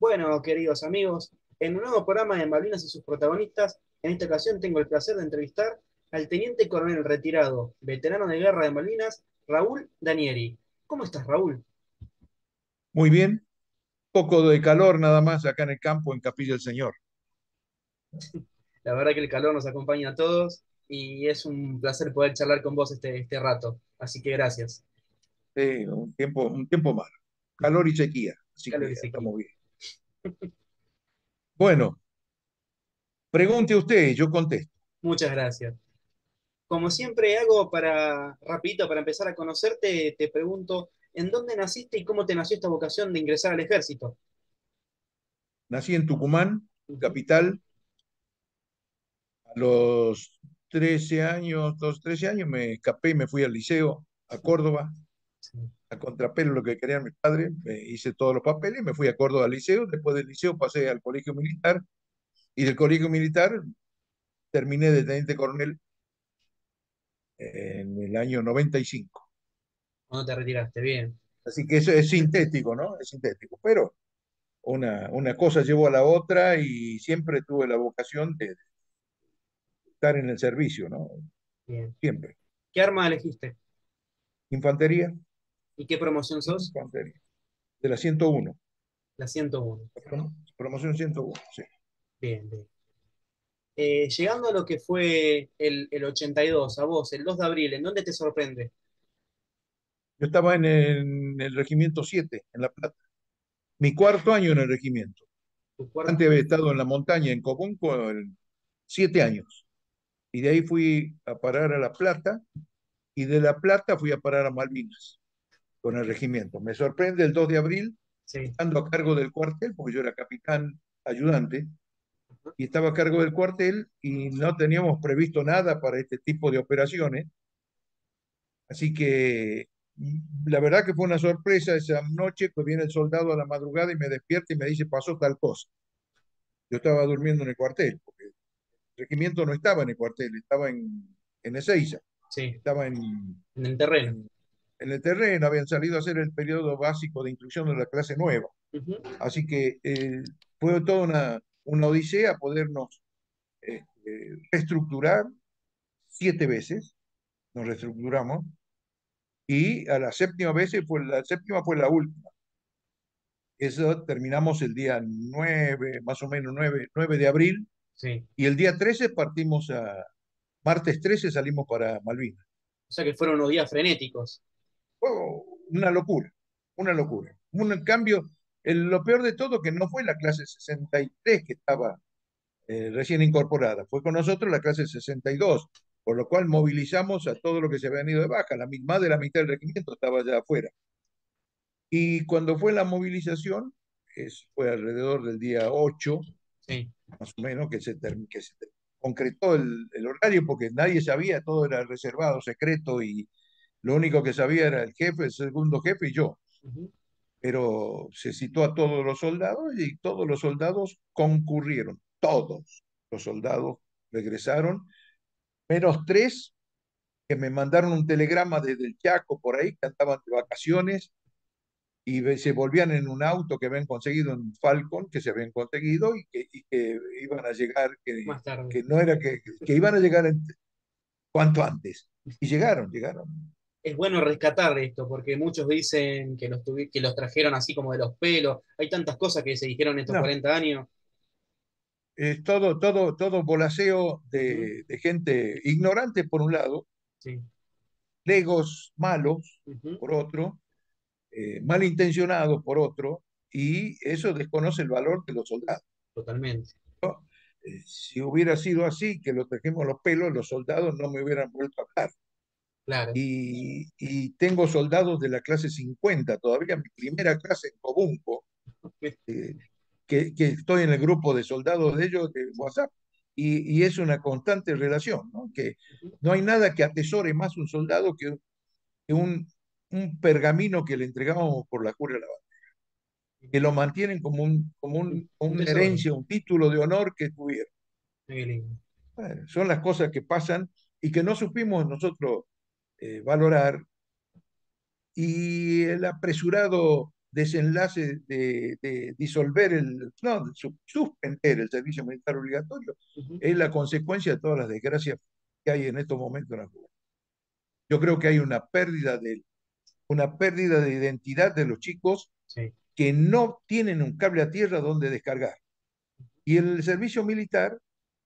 Bueno, queridos amigos, en un nuevo programa de Malvinas y sus protagonistas, en esta ocasión tengo el placer de entrevistar al teniente coronel retirado, veterano de guerra de Malvinas, Raúl Danieri. ¿Cómo estás, Raúl? Muy bien, poco de calor nada más acá en el campo en Capilla del Señor. La verdad que el calor nos acompaña a todos y es un placer poder charlar con vos este, este rato. Así que gracias. Sí, un tiempo, un tiempo malo. Calor y sequía. Así Calor que y sequía. estamos bien. Bueno, pregunte usted y yo contesto. Muchas gracias. Como siempre hago para, rapidito, para empezar a conocerte, te pregunto, ¿en dónde naciste y cómo te nació esta vocación de ingresar al ejército? Nací en Tucumán, capital. A los 13 años, dos, 13 años me escapé y me fui al liceo a Córdoba. A contrapelo lo que querían mis padres. Me hice todos los papeles, me fui a Córdoba al liceo. Después del liceo pasé al colegio militar y del colegio militar terminé de teniente coronel en el año 95. ¿Cuándo te retiraste? Bien. Así que eso es sintético, ¿no? Es sintético. Pero una, una cosa llevó a la otra y siempre tuve la vocación de estar en el servicio, ¿no? Bien. Siempre. ¿Qué arma elegiste? Infantería, ¿Y qué promoción sos? De la 101. La 101. Prom- Promoción 101, sí. Bien, bien. Eh, llegando a lo que fue el, el 82, a vos, el 2 de abril, ¿en dónde te sorprende? Yo estaba en el, en el regimiento 7, en La Plata. Mi cuarto año en el regimiento. Antes había estado en la montaña, en Cobunco, siete años. Y de ahí fui a parar a La Plata y de La Plata fui a parar a Malvinas con el regimiento. Me sorprende el 2 de abril, Sí, estando a cargo del cuartel, porque yo era capitán ayudante, y estaba a cargo del cuartel y no teníamos previsto nada para este tipo de operaciones. Así que la verdad que fue una sorpresa esa noche que viene el soldado a la madrugada y me despierta y me dice, pasó tal cosa. Yo estaba durmiendo en el cuartel, porque el regimiento no estaba en el cuartel, estaba en, en Ezeiza, sí, estaba en, en el terreno. En, el terreno, habían salido a hacer el periodo básico de inclusión de la clase nueva. Ujú. Así que eh, fue toda una, una odisea podernos eh, eh, reestructurar siete veces, nos reestructuramos, y a la séptima vez fue la séptima fue la última. Eso terminamos el día 9, más o menos 9, 9 de abril, Sí. y el día 13 partimos a, martes 13 salimos para Malvinas. O sea que fueron unos días frenéticos. Fue una locura, una locura. Un cambio, el- lo peor de todo que no fue la clase 63 que estaba eh, recién incorporada, fue con nosotros la clase 62, por lo cual movilizamos a todo lo que se habían ido de baja, la, más de la mitad del regimiento estaba ya afuera. Y cuando fue la movilización, es, fue alrededor del día 8, Sí, más o menos, que se, que se concretó el, el horario, porque nadie sabía, todo era reservado, secreto, y lo único que sabía era el jefe, el segundo jefe y yo. Ujú. Pero se citó a todos los soldados y todos los soldados concurrieron, todos los soldados regresaron, menos tres que me mandaron un telegrama desde el Chaco por ahí, que andaban de vacaciones y se volvían en un auto que habían conseguido en Falcon, que se habían conseguido y que, y que iban a llegar, que, Más tarde. que no era que, que iban a llegar en- cuanto antes. Y llegaron, llegaron. Es bueno rescatar esto, porque muchos dicen que los, que los trajeron así como de los pelos. Hay tantas cosas que se dijeron estos No. 40 años. Es todo, todo, todo volaseo de, de gente ignorante por un lado, Sí. legos malos por otro, eh, malintencionados por otro, y eso desconoce el valor de los soldados. Totalmente. Eh, si hubiera sido así, que los trajimos los pelos, los soldados no me hubieran vuelto a hablar. Claro. Y, y tengo soldados de la clase 50, todavía mi primera clase en Cobunco, eh, que, que estoy en el grupo de soldados de ellos de WhatsApp, y, y es una constante relación, ¿no? Que no hay nada que atesore más un soldado que, que un, un pergamino que le entregábamos por la cura de la bandera, que lo mantienen como, un, como un- una herencia, un título de honor que tuvieron. Bueno, son las cosas que pasan y que no supimos nosotros eh, valorar. Y el apresurado desenlace de, de disolver el, no, suspender el servicio militar obligatorio es la consecuencia de todas las desgracias que hay en estos momentos en la juventud. Yo creo que hay una pérdida de, una pérdida de identidad de los chicos que no tienen un cable a tierra donde descargar. Y el servicio militar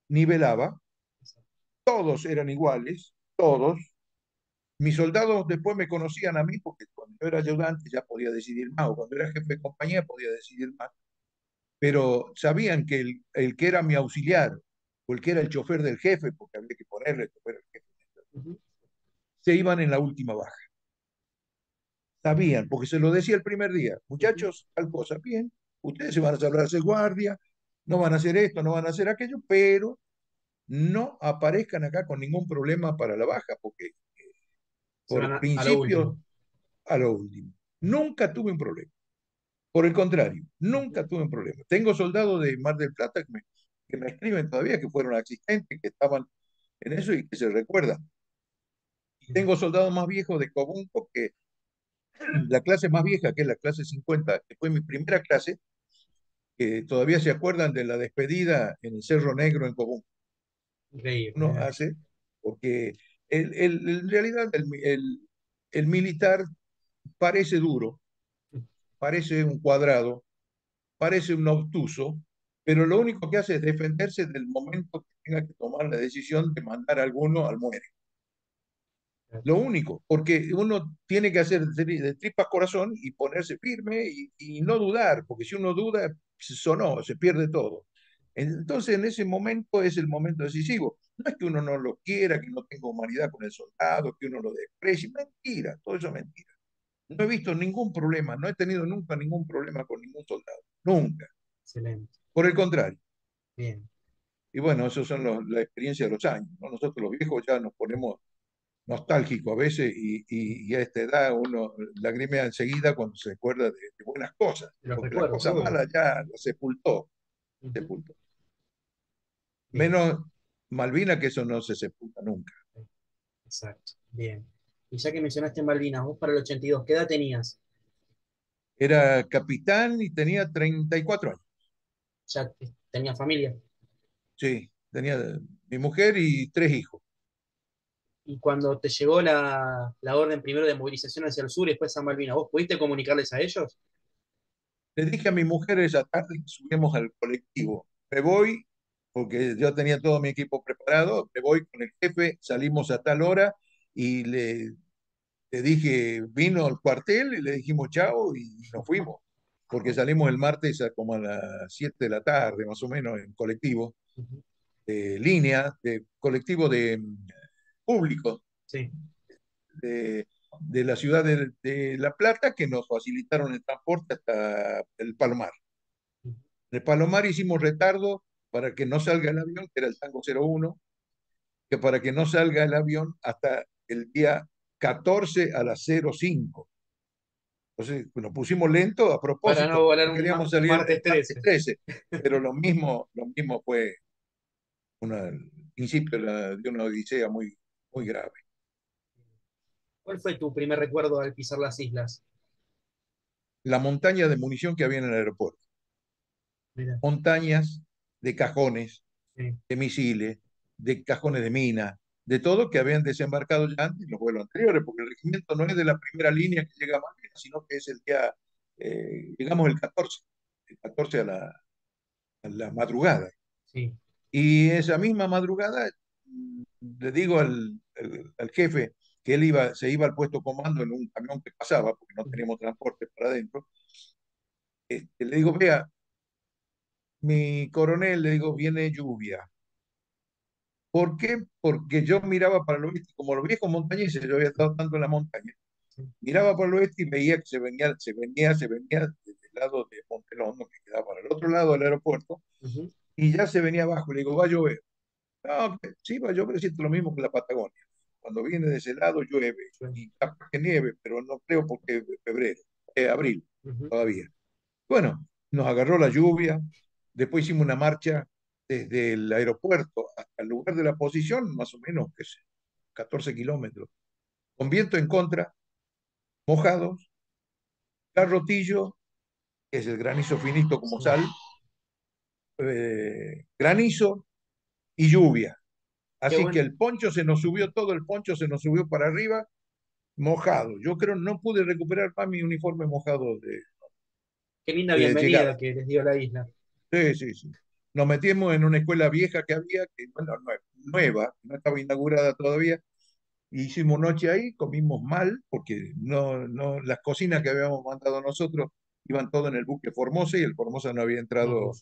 nivelaba, todos eran iguales, todos. Mis soldados después me conocían a mí porque cuando yo era ayudante ya podía decidir más, o cuando era jefe de compañía podía decidir más. Pero sabían que el, el que era mi auxiliar, o el que era el chofer del jefe, porque había que ponerle el chofer del jefe, se iban en la última baja. Sabían, porque se lo decía el primer día, muchachos, tal cosa, bien, ustedes se van a salvar de guardia, no van a hacer esto, no van a hacer aquello, pero no aparezcan acá con ningún problema para la baja, porque por principio a lo, último. Nunca tuve un problema. Por el contrario, nunca tuve un problema. Tengo soldados de Mar del Plata que me, que me escriben todavía que fueron asistentes, que estaban en eso y que se recuerdan. Tengo soldados más viejos de Cobún porque la clase más vieja, que es la clase 50, que fue mi primera clase, que todavía se acuerdan de la despedida en el Cerro Negro en Cobún. Uno hace, porque el, el, en realidad el, el, militar parece duro, parece un cuadrado, parece un obtuso, pero lo único que hace es defenderse del momento que tenga que tomar la decisión de mandar a alguno al muere. Lo único, porque uno tiene que hacer de tripas corazón y ponerse firme y, y, no dudar, porque si uno duda, sonó, se pierde todo. Entonces, en ese momento es el momento decisivo. No es que uno no lo quiera, que no tenga humanidad con el soldado, que uno lo desprecie. Mentira, todo eso es mentira. No he visto ningún problema, no he tenido nunca ningún problema con ningún soldado. Nunca. Excelente. Por el contrario. Bien. Y bueno, eso son las la experiencia de los años. Nosotros los viejos ya nos ponemos nostálgicos a veces y, y, a esta edad uno lagrimea enseguida cuando se acuerda de, buenas cosas. porque las cosas malas ya las sepultó. sepultó. Menos Malvina, que eso no se sepulta nunca. Exacto, bien. Y ya que mencionaste Malvinas, vos para el 82, ¿qué edad tenías? Era capitán y tenía 34 años. ¿Ya tenía familia? Sí, tenía mi mujer y tres hijos. Y cuando te llegó la, la orden primero de movilización hacia el sur y después a Malvinas, ¿vos pudiste comunicarles a ellos? Le dije a mi mujer esa tarde que subimos al colectivo. Me voy porque yo tenía todo mi equipo preparado, me voy con el jefe, salimos a tal hora y le, le dije, vino al cuartel y le dijimos chao y nos fuimos, porque salimos el martes a como a las 7 de la tarde, más o menos, en colectivo, de línea, de colectivo de mm, público, de, de, la ciudad de, de, La Plata, que nos facilitaron el transporte hasta el Palomar. En el Palomar hicimos retardo para que no salga el avión, que era el Tango 01, que para que no salga el avión hasta el día 14 a las 05. Entonces, nos pusimos lento a propósito. Para no volar queríamos salir martes 13. 13. Pero lo mismo, lo mismo fue un principio de una odisea muy, muy grave. ¿Cuál fue tu primer recuerdo al pisar las islas? La montaña de munición que había en el aeropuerto. Montañas de cajones, de misiles, de cajones de mina, de todo que habían desembarcado ya antes en los vuelos anteriores, porque el regimiento no es de la primera línea que llega a sino que es el día, eh, digamos, el 14, el 14 a la, a la madrugada. Y esa misma madrugada mm, le digo al, al, jefe que él iba, se iba al puesto comando en un camión que pasaba, porque no teníamos transporte para adentro, este, le digo, vea, mi coronel, le digo, viene lluvia. ¿Por qué? Porque yo miraba para el oeste, como los viejos montañeses, yo había estado tanto en la montaña, miraba para el oeste y veía que se venía, se venía, se venía desde el lado de Montelondo, que quedaba para el otro lado del aeropuerto, y ya se venía abajo. Le digo, va a llover. No, sí, va a llover, siento lo mismo que la Patagonia. Cuando viene de ese lado llueve, y capaz que nieve, pero no creo porque es febrero, eh, abril, todavía. Bueno, nos agarró la lluvia, Después hicimos una marcha desde el aeropuerto hasta el lugar de la posición, más o menos, que es 14 kilómetros, con viento en contra, mojados, garrotillo, que es el granizo finito como sal, eh, granizo y lluvia. Así que el poncho se nos subió todo, el poncho se nos subió para arriba, mojado. Yo creo no pude recuperar más mi uniforme mojado de. Qué linda bienvenida que les dio la isla. Sí, sí, sí. Nos metimos en una escuela vieja que había, que bueno, nueva, no estaba inaugurada todavía. Hicimos noche ahí, comimos mal, porque no, no, las cocinas que habíamos mandado nosotros iban todo en el buque Formosa y el Formosa no había entrado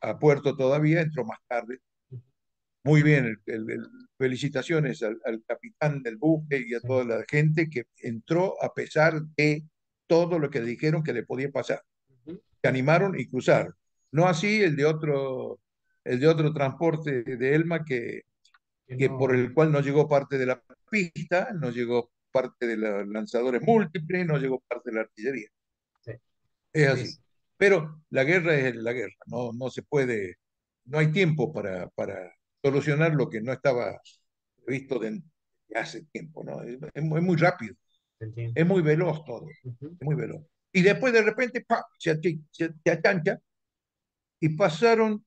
a puerto todavía, entró más tarde. Muy bien, felicitaciones al, capitán del buque y a toda la gente que entró a pesar de todo lo que dijeron que le podía pasar. Se animaron y cruzaron. No así el de otro, el de otro transporte de Elma que, que, por el cual no llegó parte de la pista, no llegó parte de los lanzadores múltiples, no llegó parte de la artillería. Es así. Pero la guerra es la guerra, no, no se puede, no hay tiempo para, para solucionar lo que no estaba visto de, hace tiempo, ¿no? Es, muy rápido, es muy veloz todo, es muy veloz. Y después de repente, ¡pam! Se, se, se achancha y pasaron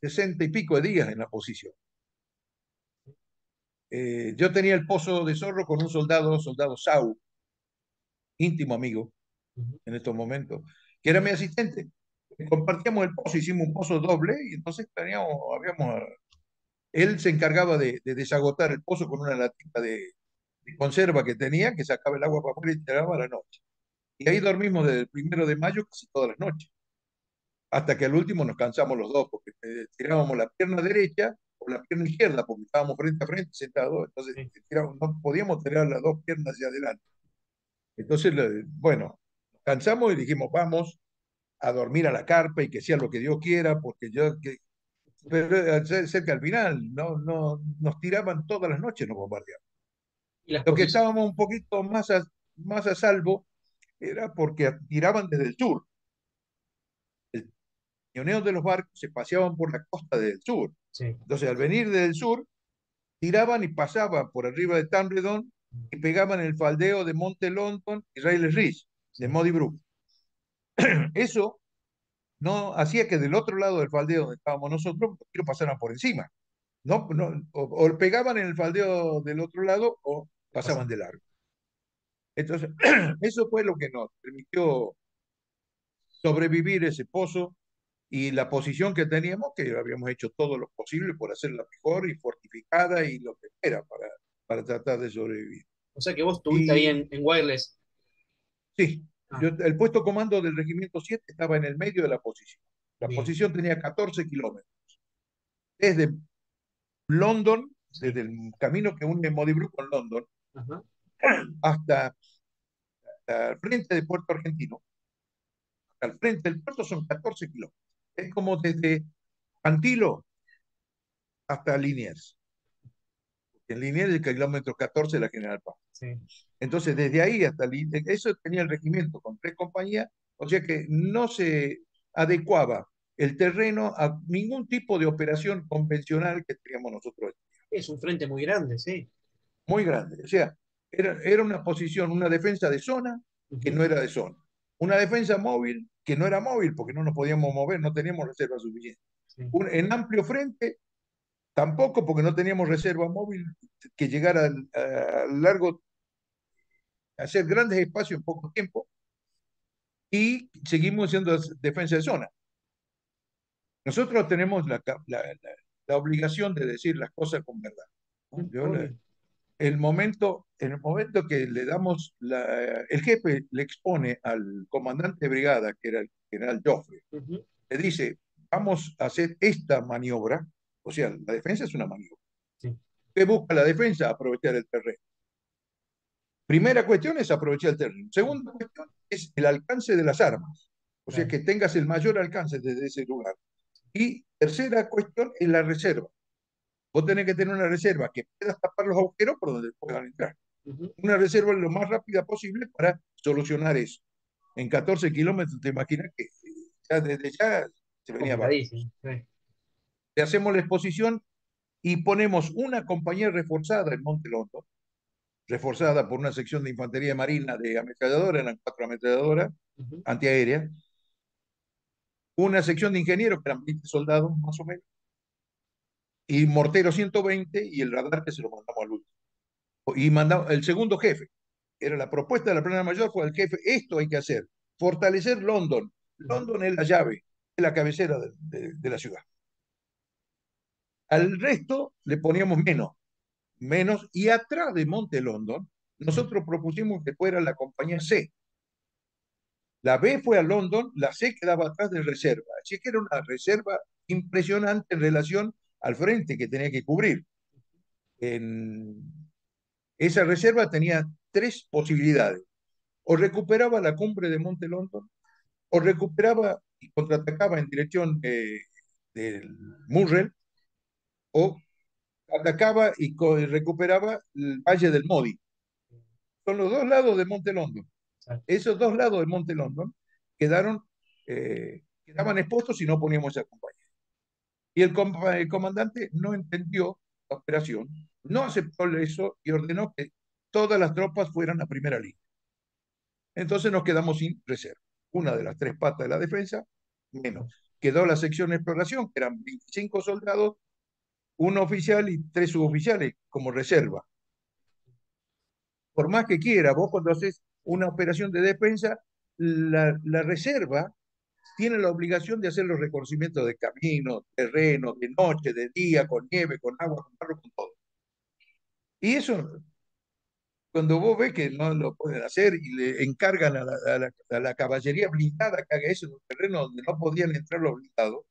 sesenta y pico de días en la posición. Eh, yo tenía el pozo de zorro con un soldado, soldado Sau, íntimo amigo en estos momentos, que era mi asistente compartíamos el pozo, hicimos un pozo doble y entonces teníamos, habíamos, él se encargaba de, desagotar el pozo con una latita de, conserva que tenía, que sacaba el agua para afuera y tiraba a la noche. Y ahí dormimos desde el primero de mayo casi todas las noches. Hasta que al último nos cansamos los dos, porque eh, tirábamos la pierna derecha o la pierna izquierda, porque estábamos frente a frente sentados, entonces no podíamos tirar las dos piernas hacia adelante. Entonces, bueno, nos cansamos y dijimos, vamos, a dormir a la carpa y que sea lo que Dios quiera, porque yo, que, pero eh, cerca al final, no, no, nos tiraban todas las noches, nos bombardeaban. Lo que estábamos un poquito más a, más a salvo era porque tiraban desde el sur. El cañoneo de los barcos se paseaban por la costa del sur. Entonces, al venir del sur, tiraban y pasaban por arriba de Tamredon y pegaban el faldeo de Monte London y Rayleigh Ridge, de Modi Brook. Eso no hacía que del otro lado del faldeo donde estábamos nosotros, los pasaran por encima. No, no, o, pegaban en el faldeo del otro lado o pasaban de largo. Entonces, eso fue lo que nos permitió sobrevivir ese pozo y la posición que teníamos, que habíamos hecho todo lo posible por hacerla mejor y fortificada y lo que era para, para tratar de sobrevivir. O sea que vos estuviste ahí en, en Wireless. Sí, Ah. el puesto comando del regimiento 7 estaba en el medio de la posición. La posición tenía 14 kilómetros. Desde London, desde el camino que une Modibru con London, hasta, el frente de Puerto Argentino. Hasta el frente del puerto son 14 kilómetros. Es como desde Antilo hasta Liniers. En Liniers el kilómetro 14 de la General Paz. Sí. Entonces, desde ahí hasta eso tenía el regimiento con tres compañías, o sea que no se adecuaba el terreno a ningún tipo de operación convencional que teníamos nosotros. Es un frente muy grande, sí. Muy grande, o sea, era, era una posición, una defensa de zona que no era de zona. Una defensa móvil que no era móvil porque no nos podíamos mover, no teníamos reserva suficiente. en amplio frente, tampoco porque no teníamos reserva móvil que llegara a largo hacer grandes espacios en poco tiempo y seguimos siendo defensa de zona. Nosotros tenemos la, la, obligación de decir las cosas con verdad. El, momento, el momento que le damos, la, el jefe le expone al comandante de brigada, que era el general Joffre, le dice, vamos a hacer esta maniobra, o sea, la defensa es una maniobra. ¿Qué busca la defensa? Aprovechar el terreno. Primera cuestión es aprovechar el terreno. Segunda cuestión es el alcance de las armas. O sea, que tengas el mayor alcance desde ese lugar. Y tercera cuestión es la reserva. Vos tenés que tener una reserva que pueda tapar los agujeros por donde puedan entrar. Una reserva lo más rápida posible para solucionar eso. En 14 kilómetros, te imaginas que ya desde ya se venía abajo. Le hacemos la exposición y ponemos una compañía reforzada en Monte Londo reforzada por una sección de infantería marina de ametralladora, eran cuatro ametralladoras antiaéreas, una sección de ingenieros, que eran 20 soldados más o menos, y mortero 120 y el radar que se lo mandamos al último. Y mandamos, el segundo jefe, era la propuesta de la plana mayor, fue el jefe, esto hay que hacer, fortalecer London. London es la llave, es la cabecera de, de la ciudad. Al resto le poníamos menos, menos, y atrás de Monte London, nosotros propusimos que fuera la compañía C. La B fue a London, la C quedaba atrás de reserva. Así que era una reserva impresionante en relación al frente que tenía que cubrir. En esa reserva tenía tres posibilidades. O recuperaba la cumbre de Monte London, o recuperaba y contraatacaba en dirección de, del Murrell, o atacaba y recuperaba el Valle del Modi. Son los dos lados de Monte London. Esos dos lados de Monte London quedaron, eh, quedaban expuestos si no poníamos esa compañía. Y el, el comandante no entendió la operación, no aceptó eso y ordenó que todas las tropas fueran a primera línea. Entonces nos quedamos sin reserva. Una de las tres patas de la defensa, menos. Quedó la sección de exploración, que eran 25 soldados, un oficial y tres suboficiales como reserva. Por más que quiera, vos cuando haces una operación de defensa, la reserva tiene la obligación de hacer los reconocimientos de caminos, terrenos, de noche, de día, con nieve, con agua, con barro, con todo. Y eso, cuando vos ves que no lo pueden hacer y le encargan a la, caballería blindada que haga eso en un terreno donde no podían entrar los blindados,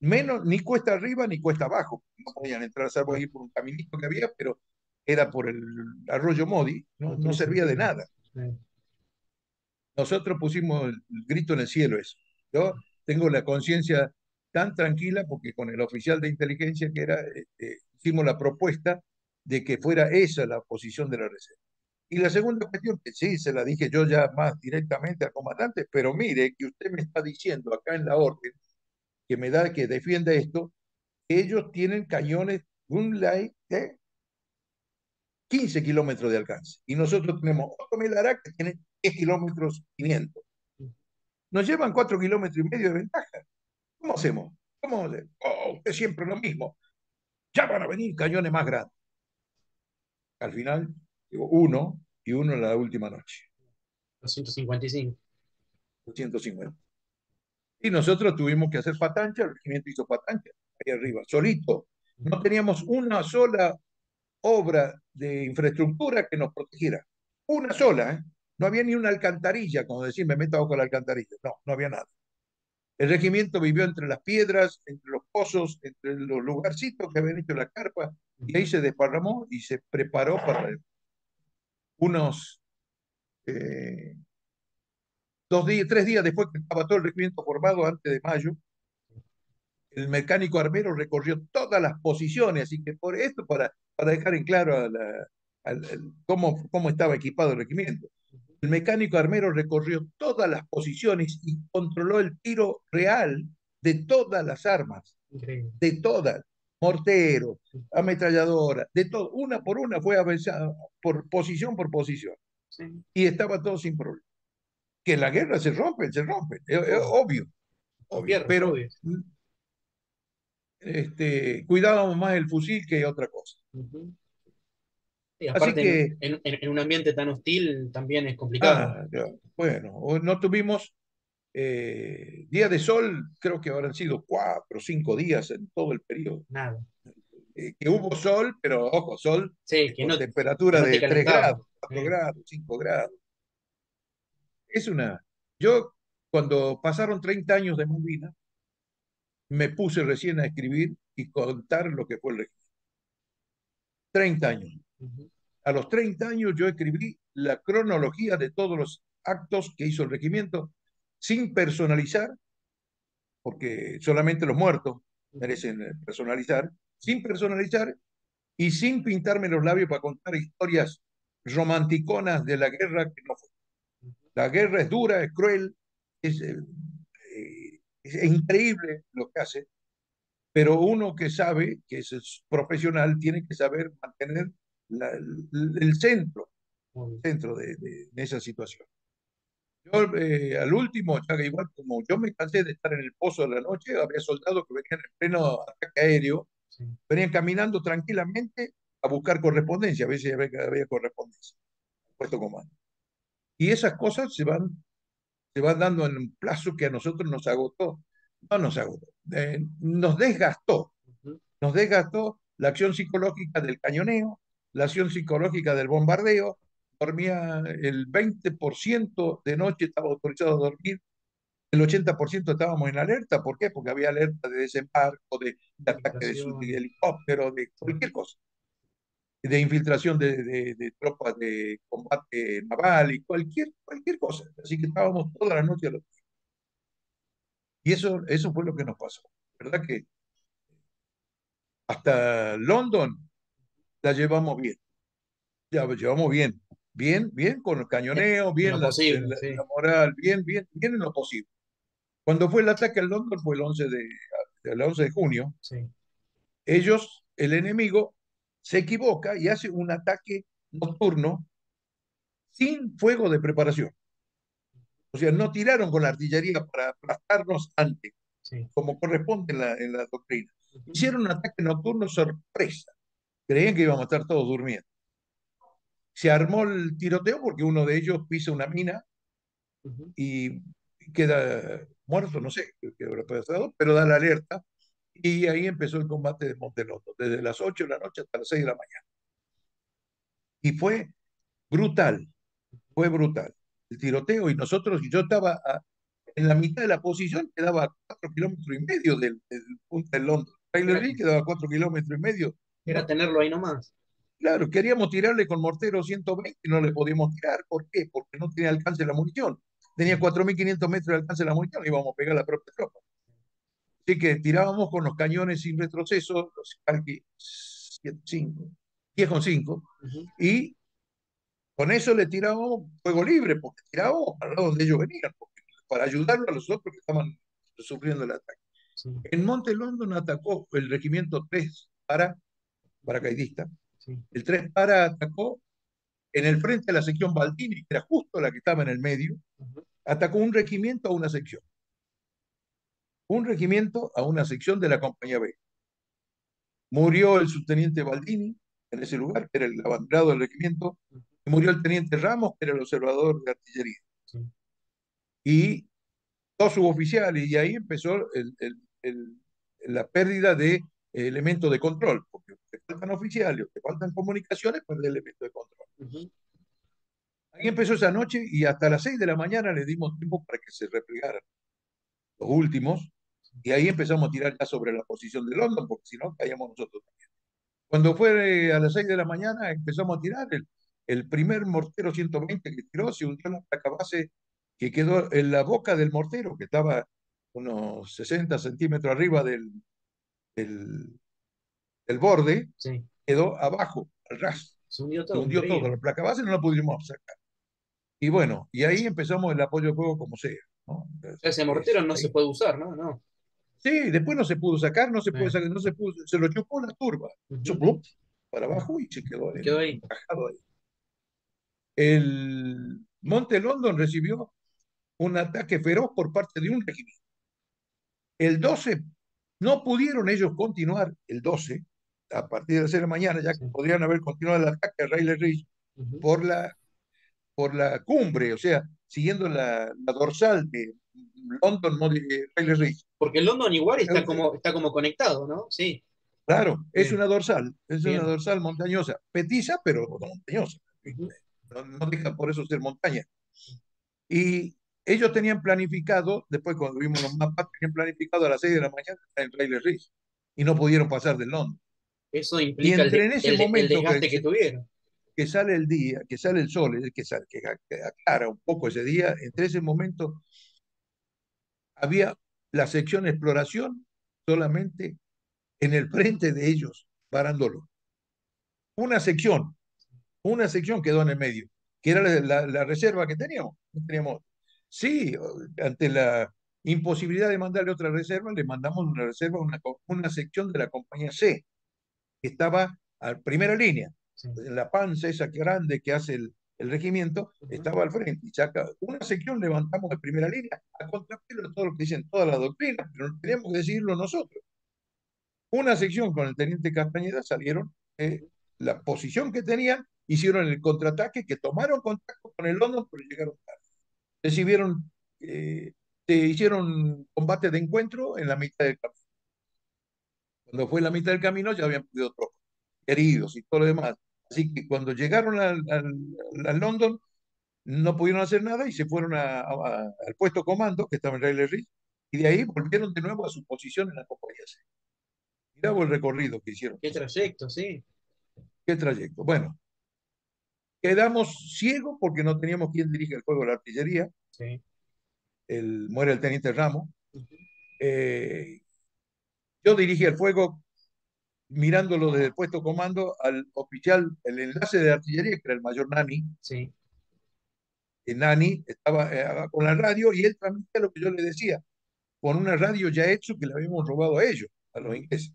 menos ni cuesta arriba ni cuesta abajo. No podían entrar, salvo ir por un caminito que había, pero era por el arroyo Modi, no, no servía de nada. Nosotros pusimos el grito en el cielo eso. Yo tengo la conciencia tan tranquila porque con el oficial de inteligencia que era, este, hicimos la propuesta de que fuera esa la posición de la reserva. Y la segunda cuestión, que sí, se la dije yo ya más directamente al comandante, pero mire que usted me está diciendo acá en la orden que me da que defienda esto, ellos tienen cañones un light de 15 kilómetros de alcance y nosotros tenemos otro Melara que tiene 10 kilómetros 500. Nos llevan 4 kilómetros y medio de ventaja. ¿Cómo hacemos? ¿Cómo hacemos? Oh, usted siempre lo mismo. Ya van a venir cañones más grandes. Al final, digo, uno y uno en la última noche. 255. 250. Y nosotros tuvimos que hacer patancha, el regimiento hizo patancha, ahí arriba, solito. No teníamos una sola obra de infraestructura que nos protegiera. Una sola, ¿eh? No había ni una alcantarilla, como decir, me meto con la alcantarilla. No, no había nada. El regimiento vivió entre las piedras, entre los pozos, entre los lugarcitos que habían hecho la carpa, y ahí se desparramó y se preparó para unos eh, dos días, tres días después que estaba todo el regimiento formado, antes de mayo, el mecánico armero recorrió todas las posiciones, así que por esto, para, para dejar en claro cómo, cómo estaba equipado el regimiento. El mecánico armero recorrió todas las posiciones y controló el tiro real de todas las armas, de todas, mortero, ametralladora, de todo, una por una fue avanzada por posición por posición. Y estaba todo sin problema. Que en la guerra se rompen, se rompen, es, obvio, obvio, pero este, cuidábamos más el fusil que otra cosa. Así que, en, un ambiente tan hostil también es complicado. Ah, bueno, no tuvimos eh, día de sol, creo que habrán sido cuatro o cinco días en todo el periodo. Nada. Eh, que hubo sol, pero ojo, sol sí, que con temperatura de 3 grados, 4 grados, 5 grados. Es una. Yo, cuando pasaron 30 años de Malvinas, me puse recién a escribir y contar lo que fue el registro. 30 años. A los 30 años yo escribí la cronología de todos los actos que hizo el regimiento sin personalizar, porque solamente los muertos merecen eh, personalizar, sin personalizar y sin pintarme los labios para contar historias romanticonas de la guerra que no fue. La guerra es dura, es cruel, es, eh, eh, es increíble lo que hace, pero uno que sabe, que es profesional, tiene que saber mantener el centro, centro de, esa situación. Yo eh, al último, ya que igual como yo me cansé de estar en el pozo de la noche, había soldados que venían en pleno ataque aéreo, venían caminando tranquilamente a buscar correspondencia, a si había, había correspondencia, puesto comando. Y esas cosas se van, se van dando en un plazo que a nosotros nos agotó, no nos agotó, eh, nos desgastó, nos desgastó la acción psicológica del cañoneo, la acción psicológica del bombardeo, dormía el 20% de noche estaba autorizado a dormir, el 80% estábamos en alerta, ¿por qué? Porque había alerta de desembarco, de, ataque de, helicóptero, de cualquier cosa, de infiltración de, de, tropas de combate naval y cualquier, cualquier cosa. Así que estábamos toda la noche a los Y eso, eso fue lo que nos pasó. ¿Verdad que hasta London la llevamos bien? Ya llevamos bien bien, bien con el cañoneo, bien la, moral, bien, bien, bien en lo posible. Cuando fue el ataque al London fue el 11 de, el 11 de junio. Ellos, el enemigo, se equivoca y hace un ataque nocturno sin fuego de preparación. O sea, no tiraron con la artillería para aplastarnos antes, como corresponde en la, en la doctrina. Hicieron un ataque nocturno sorpresa. Creían que íbamos a estar todos durmiendo se armó el tiroteo porque uno de ellos pisa una mina y queda muerto, no sé qué habrá pasado, pero da la alerta y ahí empezó el combate de Monteloto, desde las 8 de la noche hasta las 6 de la mañana. Y fue brutal, fue brutal el tiroteo y nosotros, yo estaba en la mitad de la posición, quedaba a 4 kilómetros y medio del, punto de Londres. Trailer quedaba a 4 kilómetros y medio. Era tenerlo ahí nomás. Claro, queríamos tirarle con mortero 120 y no le podíamos tirar. ¿Por qué? Porque no tenía alcance la munición. Tenía 4.500 metros de alcance la munición y íbamos a pegar la propia tropa. Así que tirábamos con los cañones sin retroceso, los Kalki 5, 10 con 5, y con eso le tirábamos fuego libre, porque tirábamos para donde ellos venían, para ayudarlos a los otros que estaban sufriendo el ataque. En Monte London atacó el regimiento 3 para paracaidista, el 3 para atacó en el frente de la sección Baldini, que era justo la que estaba en el medio, atacó un regimiento a una sección. Un regimiento a una sección de la compañía B. Murió el subteniente Baldini en ese lugar, que era el abanderado del regimiento, y murió el teniente Ramos, que era el observador de artillería. Y dos suboficiales, y ahí empezó la pérdida de elementos de control, porque te faltan oficiales, te faltan comunicaciones, pues el elemento de control. Ahí empezó esa noche y hasta las 6 de la mañana le dimos tiempo para que se replegaran los últimos, y ahí empezamos a tirar ya sobre la posición de London, porque si no, caíamos nosotros también. Cuando fue a las 6 de la mañana, empezamos a tirar el, el primer mortero 120 que tiró, se hundió en la placa base que quedó en la boca del mortero, que estaba unos 60 centímetros arriba del, el, borde quedó abajo, al ras. Se hundió todo. La placa base no la pudimos sacar. Y bueno, y ahí empezamos el apoyo de fuego como sea. Ese mortero no se puede usar, ¿no? no. Sí, después no se pudo sacar, no se pudo sacar, no se pudo, se lo chupó la turba. para abajo y se quedó, quedó ahí. ahí. El Monte London recibió un ataque feroz por parte de un regimiento. El 12 no pudieron ellos continuar el 12, a partir de las 6 de la mañana, ya que podrían haber continuado el ataque a Riley Ridge por, la, por la cumbre, o sea, siguiendo la, dorsal de London, no de Riley Ridge. Porque London igual está como, está como conectado, ¿no? Sí. Claro, es una dorsal, es una dorsal montañosa, petiza, pero montañosa. no, no deja por eso ser montaña. Y ellos tenían planificado, después cuando vimos los mapas, tenían planificado a las 6 de la mañana en Trailer Ridge y no pudieron pasar del Londres. Eso implica el, en ese momento que, tuvieron. Que sale el día, que sale el sol, que, sale, que aclara un poco ese día, entre ese momento había la sección exploración solamente en el frente de ellos, parándolo. Una sección, una sección quedó en el medio, que era la, la reserva que teníamos. Teníamos Sí, ante la imposibilidad de mandarle otra reserva, le mandamos una reserva, una, una sección de la compañía C, que estaba a primera línea. en la panza esa grande que hace el, el regimiento, estaba al frente. Y saca una sección levantamos de primera línea a contrapelo de todo lo que dicen todas las doctrinas, pero no teníamos que decirlo nosotros. Una sección con el teniente Castañeda salieron eh, la posición que tenían, hicieron el contraataque, que tomaron contacto con el London, pero llegaron tarde. Recibieron, eh, se hicieron combate de encuentro en la mitad del camino. Cuando fue la mitad del camino ya habían perdido tropas, heridos y todo lo demás. Así que cuando llegaron al, al, London, no pudieron hacer nada y se fueron al puesto comando que estaba en Rayleigh Ridge y de ahí volvieron de nuevo a su posición en la compañía C. Mirá el recorrido que hicieron. Qué trayecto, sí. Qué trayecto. Bueno, quedamos ciegos porque no teníamos quien dirige el fuego de la artillería. Sí. El, muere el teniente Ramos. Eh, yo dirigí el fuego mirándolo desde el puesto comando al oficial, el enlace de artillería, que era el mayor Nani. Sí. Y Nani estaba eh, con la radio y él transmitía lo que yo le decía, con una radio ya hecho que le habíamos robado a ellos, a los ingleses.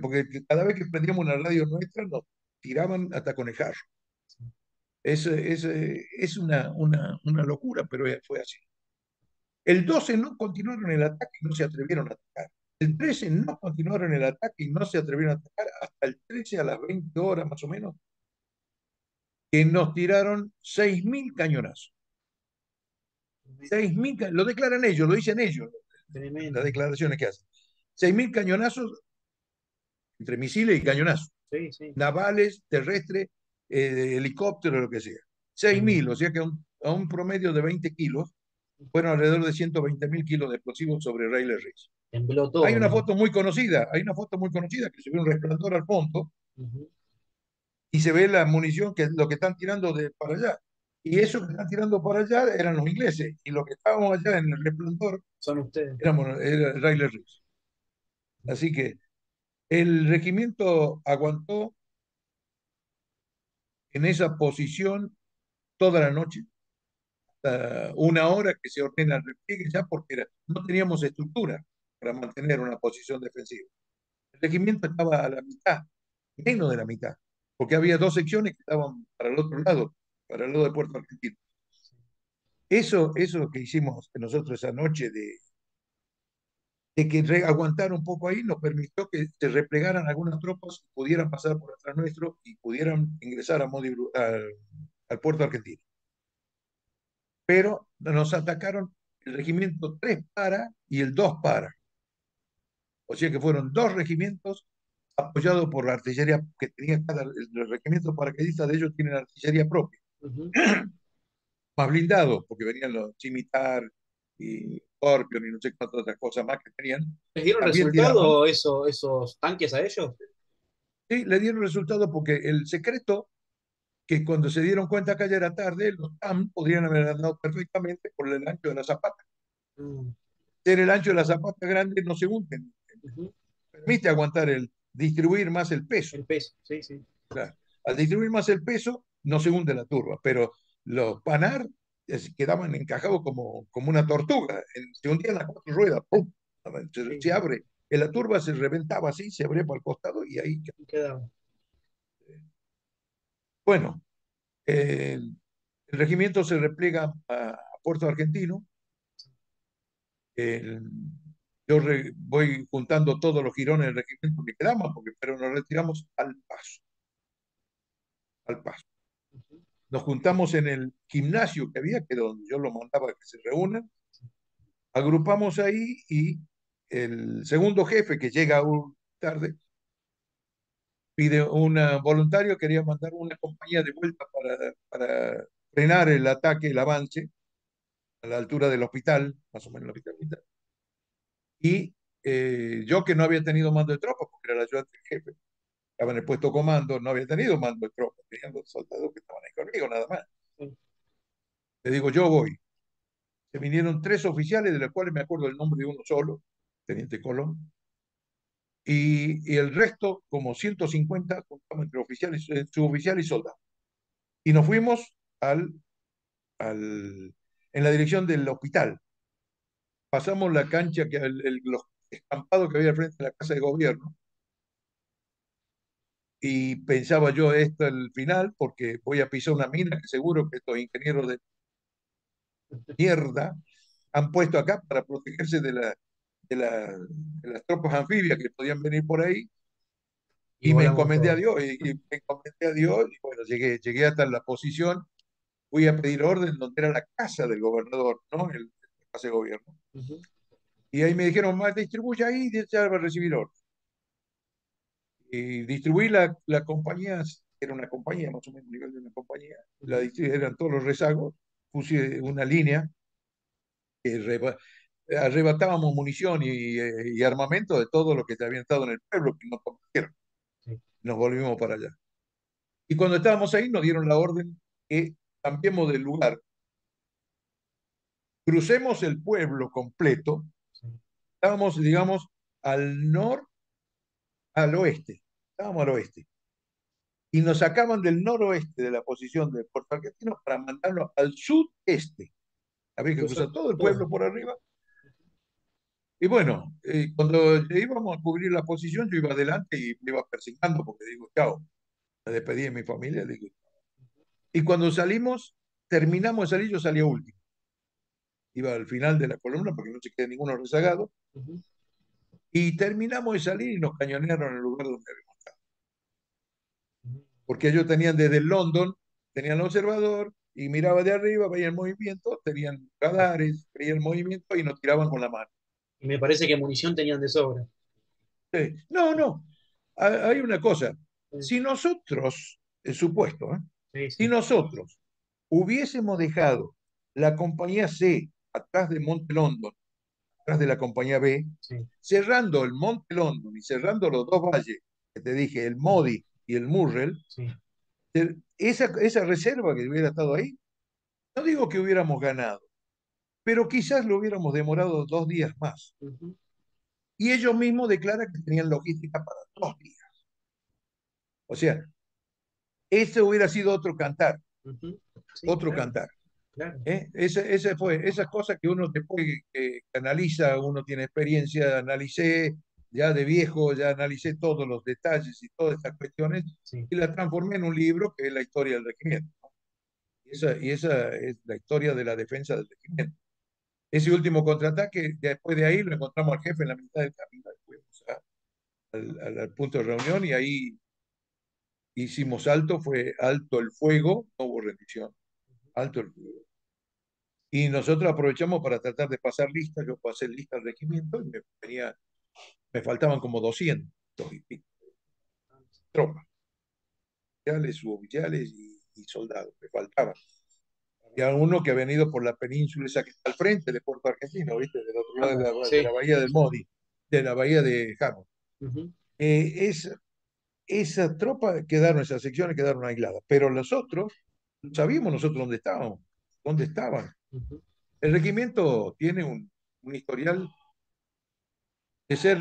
porque cada vez que prendíamos una radio nuestra nos tiraban hasta conejar. Es, es, es una, una, una locura, pero fue así. El 12 no continuaron el ataque y no se atrevieron a atacar. El 13 no continuaron el ataque y no se atrevieron a atacar hasta el 13 a las 20 horas más o menos, que nos tiraron 6.000 cañonazos. 6.000, lo declaran ellos, lo dicen ellos, las declaraciones que hacen. 6.000 cañonazos entre misiles y cañonazos. Navales, terrestres, eh, helicópteros, lo que sea. 6.000, o sea que a un, promedio de 20 kilos, fueron alrededor de 120.000 kilos de explosivos sobre Rayleigh Ridge hay una foto muy conocida, hay una foto muy conocida que se ve un resplandor al fondo y se ve la munición que lo que están tirando de para allá. Y eso que están tirando para allá eran los ingleses y los que estábamos allá en el resplandor son ustedes. Éramos, era Riley Reeves. Así que el regimiento aguantó en esa posición toda la noche, hasta una hora que se ordena el repliegue ya porque no teníamos estructura para mantener una posición defensiva. El regimiento estaba a la mitad, menos de la mitad, porque había dos secciones que estaban para el otro lado, para el lado de Puerto Argentino. Eso, eso que hicimos nosotros esa noche de, de que aguantar un poco ahí nos permitió que se replegaran algunas tropas, pudieran pasar por atrás nuestro y pudieran ingresar a al, al puerto argentino. Pero nos atacaron el regimiento 3 para y el 2 para. O sea que fueron dos regimientos apoyados por la artillería que tenía cada los regimientos paracaidistas de ellos tienen artillería propia. más blindados, porque venían los Chimitar y Scorpion y no sé cuántas otras cosas más que tenían. ¿Les dieron resultado eso, esos tanques a ellos? Sí, le dieron resultado porque el secreto que cuando se dieron cuenta que ya era tarde, los TAM podrían haber andado perfectamente por el ancho de la zapata. Mm. Ser el ancho de la zapata grande no se hunden, Permite aguantar el, distribuir más el peso. El peso, sí, sí. Al distribuir más el peso, no se hunde la turba, pero los panar quedaban encajados como, como una tortuga. Se hundían las cuatro ruedas, ¡pum! Se, abre. En la turba se reventaba así, se abría por el costado y ahí quedaba. Bueno, el, regimiento se repliega a, Puerto Argentino. El, yo voy juntando todos los girones del regimiento que quedamos, porque, pero nos retiramos al paso. Al paso. Nos juntamos en el gimnasio que había, que donde yo lo mandaba que se reúnan. Agrupamos ahí y el segundo jefe que llega tarde pide un voluntario, quería mandar una compañía de vuelta para, para frenar el ataque, el avance a la altura del hospital, más o menos el hospital. Y eh, yo que no había tenido mando de tropas, porque era el ayudante del jefe, estaba en el puesto comando, no había tenido mando de tropas, tenía los soldados que estaban ahí conmigo, nada más. Le digo, yo voy. Se vinieron tres oficiales, de los cuales me acuerdo el nombre de uno solo, Teniente Colón, y, y el resto, como 150, contamos entre oficiales, eh, suboficiales y soldados. Y nos fuimos al, al, en la dirección del hospital, pasamos la cancha, que el, los escampados que había frente a la casa de gobierno, y pensaba yo, esto es el final, porque voy a pisar una mina que seguro que estos ingenieros de mierda han puesto acá para protegerse de, la, de, las tropas anfibias que podían venir por ahí. Y, me encomendé a Dios, y, me encomendé a Dios, y bueno, llegué, llegué hasta la posición, fui a pedir orden donde era la casa del gobernador, ¿no? El, de gobierno. Y ahí me dijeron, más distribuye ahí y ya va a recibir orden y distribuí la, la compañía, era una compañía, más o menos nivel de una compañía, la eran todos los rezagos, puse una línea que arrebatábamos munición y, eh, y, armamento de todo lo que había estado en el pueblo, que nos convirtieron. Nos volvimos para allá. Y cuando estábamos ahí nos dieron la orden que cambiemos de lugar. Crucemos el pueblo completo. Estábamos, digamos, al norte al oeste, estábamos al oeste. Y nos sacaban del noroeste de la posición de Puerto Argentino para mandarlo al sudeste. Había que cruzar todo el pueblo por arriba. Y bueno, eh, cuando íbamos a cubrir la posición, yo iba adelante y me iba persiguiendo porque digo, chao, me despedí de mi familia. Digo, y cuando salimos, terminamos de salir, yo salí último. Iba al final de la columna porque no se quede ninguno rezagado. Y terminamos de salir y nos cañonearon en el lugar donde habíamos estado. Porque ellos tenían desde London, tenían el observador y miraba de arriba, veía el movimiento, tenían radares, veía el movimiento y nos tiraban con la mano. Y me parece que munición tenían de sobra. No, no. Hay una cosa. Si nosotros, el supuesto, ¿eh? si nosotros hubiésemos dejado la compañía C atrás de Monte London de la compañía B, cerrando el Monte London y cerrando los dos valles que te dije, el Modi y el Murrell, esa, esa reserva que hubiera estado ahí, no digo que hubiéramos ganado, pero quizás lo hubiéramos demorado dos días más. Y ellos mismos declaran que tenían logística para dos días. O sea, ese hubiera sido otro cantar. otro cantar. ¿Eh? Esa, fue, esas cosas que uno después que, analiza, uno tiene experiencia, analicé ya de viejo, ya analicé todos los detalles y todas estas cuestiones y la transformé en un libro que es la historia del regimiento. Y esa, y esa es la historia de la defensa del regimiento. Ese último contraataque, después de ahí lo encontramos al jefe en la mitad del camino, fuimos al, al punto de reunión y ahí hicimos alto, fue alto el fuego, no hubo rendición, alto el fuego. Y nosotros aprovechamos para tratar de pasar listas. Yo pasé lista al regimiento y me, venía, me faltaban como 200 y pico tropas, oficiales, suboficiales y, y soldados, me faltaban. Había uno que ha venido por la península esa que está al frente de Puerto Argentino, ¿viste? Del otro lado de la, bahía del Modi, de la bahía de Jamón. Eh, esa tropa quedaron, esas secciones quedaron aisladas, pero los otros, sabíamos nosotros dónde estábamos, dónde estaban. El regimiento tiene un, historial de ser,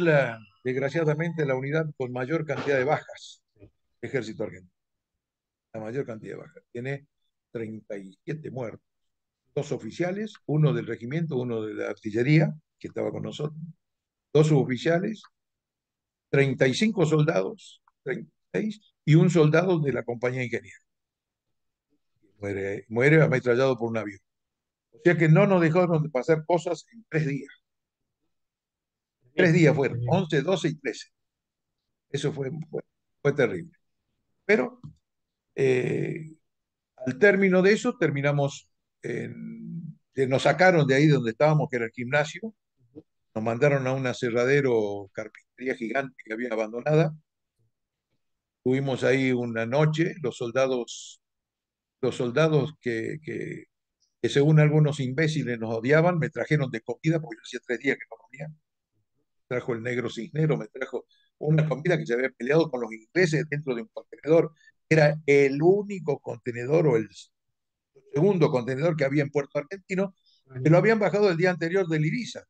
desgraciadamente, la unidad con mayor cantidad de bajas ejército argentino. La mayor cantidad de bajas. Tiene 37 muertos. Dos oficiales, uno del regimiento, uno de la artillería, que estaba con nosotros. Dos suboficiales, 35 soldados, 36, y un soldado de la compañía ingeniera. Muere, muere ametrallado por un avión. O sea que no nos dejaron de pasar cosas en tres días. Tres días fueron, 11, 12 y 13. Eso fue, fue, terrible. Pero eh, al término de eso terminamos, en, nos sacaron de ahí donde estábamos, que era el gimnasio, nos mandaron a un aserradero, carpintería gigante que había abandonada. Tuvimos ahí una noche, los soldados, los soldados que, que según algunos imbéciles nos odiaban, me trajeron de comida, porque yo hacía tres días que no comía. Me trajo el negro cisnero, me trajo una comida que se había peleado con los ingleses dentro de un contenedor. Era el único contenedor o el segundo contenedor que había en Puerto Argentino, que lo habían bajado el día anterior del Ibiza.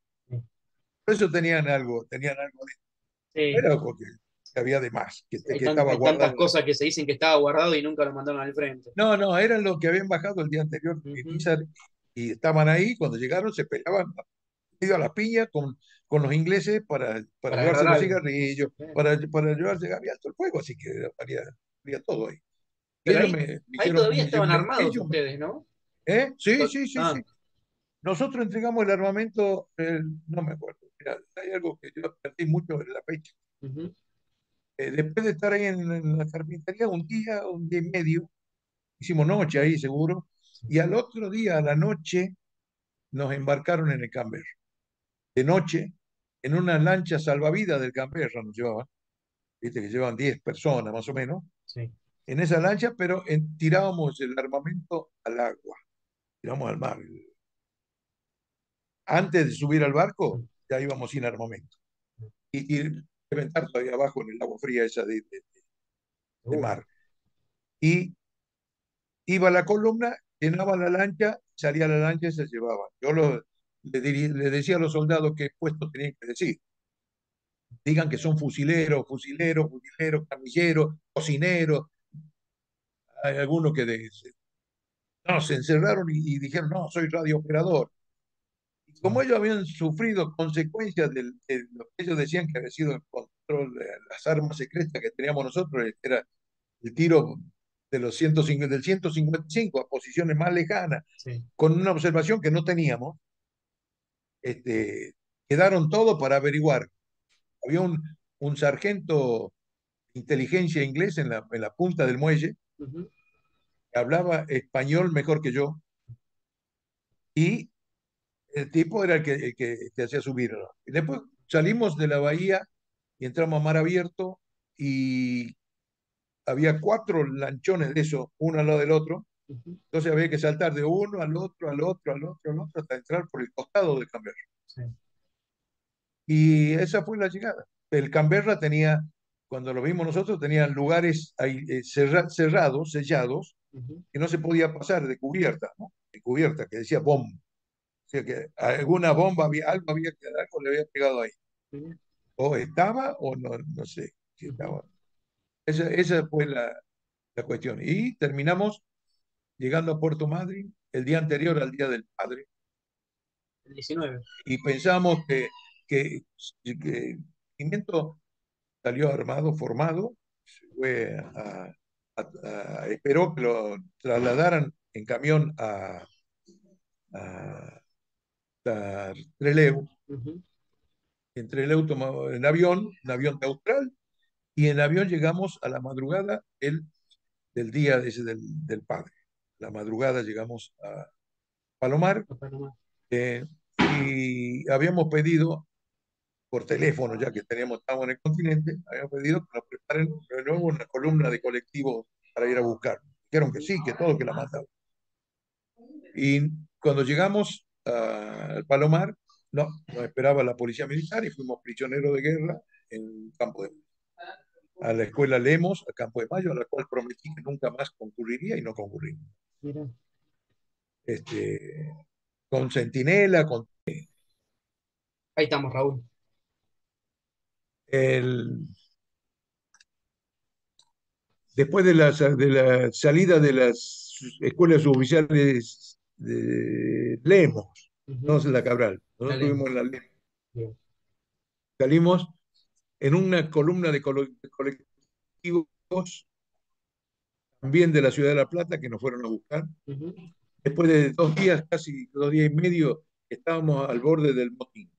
Por eso tenían algo, tenían algo de... Era porque había de más, que, estaba guardado. tantas cosas que se dicen que estaba guardado y nunca lo mandaron al frente. No, no, eran los que habían bajado el día anterior y estaban ahí, cuando llegaron se peleaban medio a la piña con, con los ingleses para, para, Para llevarse los cigarrillos, Sí. para, para llevarse había alto el fuego, así que haría, haría todo ahí. Pero ahí- me- me Ahí todavía estaban armados ellos ustedes, ¿no? ¿Eh? Sí, sí, sí, ah. sí. Nosotros entregamos el armamento, el- no me acuerdo. Mira, hay algo que yo perdí mucho en la fecha. Ujú. Eh, después de estar ahí en, en la carpintería un día, un día y medio, hicimos noche ahí seguro, y al otro día, a la noche, nos embarcaron en el Camber. De noche, en una lancha salvavidas del Camberra nos llevaban, viste que llevaban 10 personas más o menos, Sí. en esa lancha, pero en- tirábamos el armamento al agua, tirábamos al mar. Antes de subir al barco, ya íbamos sin armamento. Y, y reventar todavía abajo en el agua fría esa de, de- de mar. Y iba la columna, llenaba la lancha, salía la lancha y se llevaba. Yo lo, le, le decía a los soldados qué puesto tenían que decir. Digan que son fusileros, fusileros, fusileros, camilleros, cocineros. Hay algunos que de- no, se encerraron y, y dijeron, no, soy radiooperador. Como ellos habían sufrido consecuencias del- de lo que ellos decían que había sido el control de las armas secretas que teníamos nosotros, era el tiro de los 150, del 155 a posiciones más lejanas, sí. con una observación que no teníamos, este, quedaron todos para averiguar. Había un, un sargento de inteligencia inglés en la, en la punta del muelle, Ujú. que hablaba español mejor que yo, y el tipo era el que, el que te hacía subir. después salimos de la bahía y entramos a mar abierto y había cuatro lanchones de esos, uno al lado del otro, entonces había que saltar de uno al otro, al otro, al otro, al otro, hasta entrar por el costado del Canberra. Sí. Y esa fue la llegada. El Canberra tenía, cuando lo vimos nosotros, tenía lugares ahí, eh, cerra- cerrados, sellados, que no se podía pasar de cubierta, ¿no? De cubierta, que decía bomb. O sea que alguna bomba, había, algo había que algo le había pegado ahí. O estaba o no, no sé si estaba. Esa, esa fue la, la cuestión. Y terminamos llegando a Puerto Madryn el día anterior al Día del Padre El 19. y pensamos que, que, que salió armado, formado, fue a, a- a- esperó que lo trasladaran en camión a, a, a Trelew. Ujú. En Trelew tomamos en avión, un avión Austral, y en avión llegamos a la madrugada el, del día ese del, del padre. La madrugada llegamos a Palomar A Panamá. eh, y habíamos pedido por teléfono, ya que teníamos, estábamos en el continente, habíamos pedido que nos preparen de nuevo una columna de colectivos para ir a buscar. Dijeron que sí, que todo, que la mandaban. Y cuando llegamos Palomar, no, nos esperaba la policía militar y fuimos prisioneros de guerra en Campo de Mayo. A la escuela Lemos, a Campo de Mayo, a la cual prometí que nunca más concurriría y no concurrí. Mira. Este, con centinela, con Ahí estamos, Raúl. el, después de la, de la salida de las escuelas suboficiales de Lemos, no en la Cabral, nosotros estuvimos en la Lemos. Salimos en una columna de colectivos también de la ciudad de La Plata que nos fueron a buscar. Después de dos días, casi dos días y medio, estábamos al borde del motín.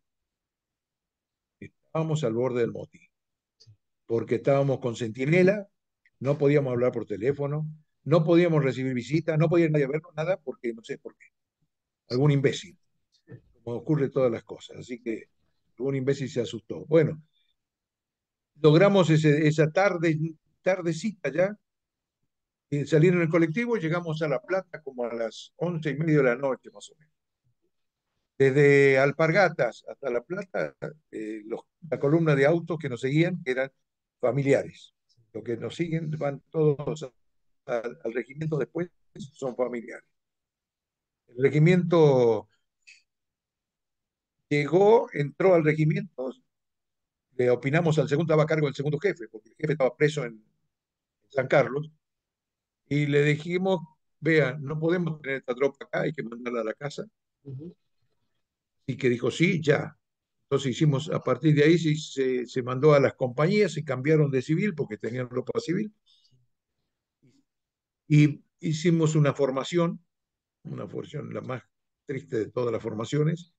Estábamos al borde del motín. Porque estábamos con centinela, no podíamos hablar por teléfono, no podíamos recibir visitas, no podía nadie vernos nada porque no sé por qué. Algún imbécil, como ocurre todas las cosas. Así que algún imbécil se asustó. Bueno, logramos ese- esa tarde, tardecita ya, y salir en el colectivo y llegamos a La Plata como a las once y media de la noche, más o menos. Desde Alpargatas hasta La Plata, eh, los- la columna de autos que nos seguían eran familiares. Los que nos siguen van todos al, al regimiento después, son familiares. El regimiento llegó, entró al regimiento, le opinamos al segundo, estaba a cargo del segundo jefe, porque el jefe estaba preso en San Carlos, y le dijimos, vea, no podemos tener esta tropa acá, hay que mandarla a la casa. Ujú. y que dijo, sí, ya. Entonces hicimos, a partir de ahí se, se mandó a las compañías, se cambiaron de civil porque tenían ropa civil. Y hicimos una formación, una formación la más triste de todas las formaciones,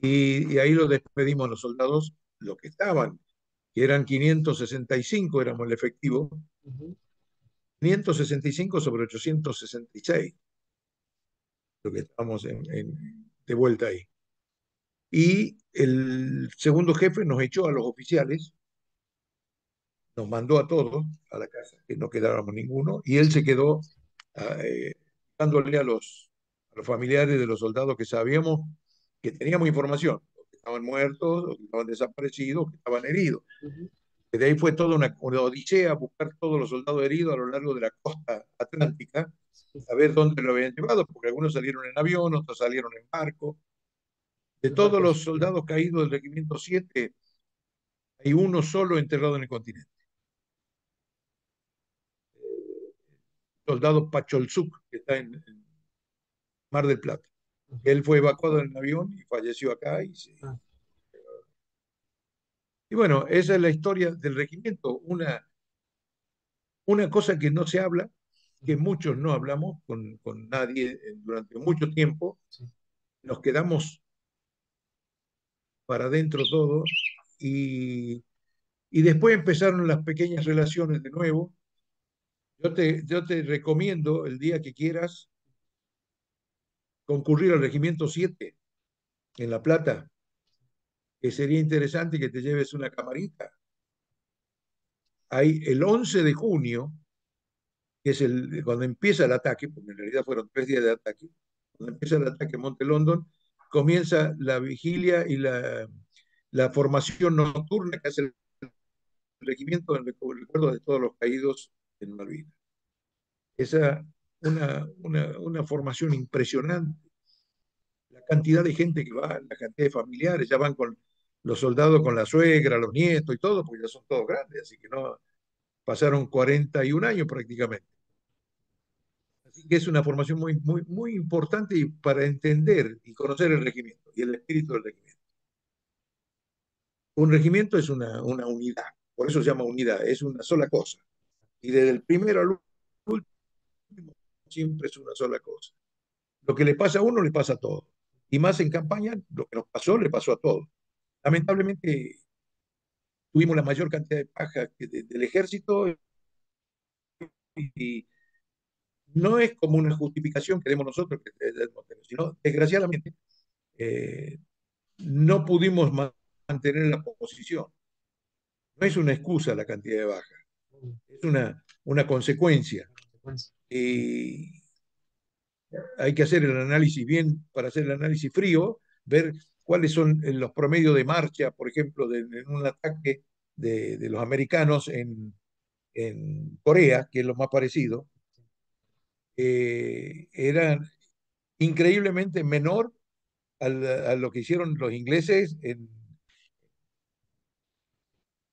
y, y ahí lo despedimos a los soldados, los que estaban, que eran 565, éramos el efectivo, uh -huh. 565 sobre 866, lo que estábamos en, en, de vuelta ahí. Y el segundo jefe nos echó a los oficiales, nos mandó a todos a la casa, que no quedáramos ninguno, y él se quedó eh, dándole a los, a los familiares de los soldados que sabíamos que teníamos información, que estaban muertos, que estaban desaparecidos, que estaban heridos. Uh -huh. De ahí fue toda una, una, odisea buscar todos los soldados heridos a lo largo de la costa atlántica, a ver dónde lo habían llevado, porque algunos salieron en avión, otros salieron en barco. De todos los soldados caídos del regimiento 7, hay uno solo enterrado en el continente. Soldado Pacholzuk, que está en, en, Mar del Plata. Él fue evacuado en el avión y falleció acá. Y, se... ah. y bueno, esa es la historia del regimiento. Una, una cosa que no se habla, que muchos no hablamos con, con nadie durante mucho tiempo, sí. nos quedamos para adentro todos y, y después empezaron las pequeñas relaciones de nuevo yo te, yo te recomiendo el día que quieras concurrir al Regimiento 7 en La Plata, que sería interesante que te lleves una camarita. Hay el 11 de junio, que es el, cuando empieza el ataque, porque en realidad fueron tres días de ataque, cuando empieza el ataque en Monte London, comienza la vigilia y la, la formación nocturna que hace el regimiento en recuerdo de todos los caídos en Malvinas. Esa una, una, una, formación impresionante. La cantidad de gente que va, la cantidad de familiares, ya van con los soldados con la suegra, los nietos y todo, porque ya son todos grandes, así que no pasaron 41 años prácticamente. Así que es una formación muy, muy, muy importante para entender y conocer el regimiento y el espíritu del regimiento. Un regimiento es una, una unidad, por eso se llama unidad, es una sola cosa. Y desde el primero al último siempre es una sola cosa. Lo que le pasa a uno le pasa a todos. Y más en campaña, lo que nos pasó le pasó a todos. Lamentablemente tuvimos la mayor cantidad de paja de, del ejército y no es como una justificación que demos nosotros, sino desgraciadamente eh, no pudimos mantener la posición. No es una excusa la cantidad de bajas, es una, una consecuencia. Y hay que hacer el análisis bien, para hacer el análisis frío, ver cuáles son los promedios de marcha, por ejemplo, de, de un ataque de, de, los americanos en, en Corea, que es lo más parecido, eh, era increíblemente menor al, a lo que hicieron los ingleses en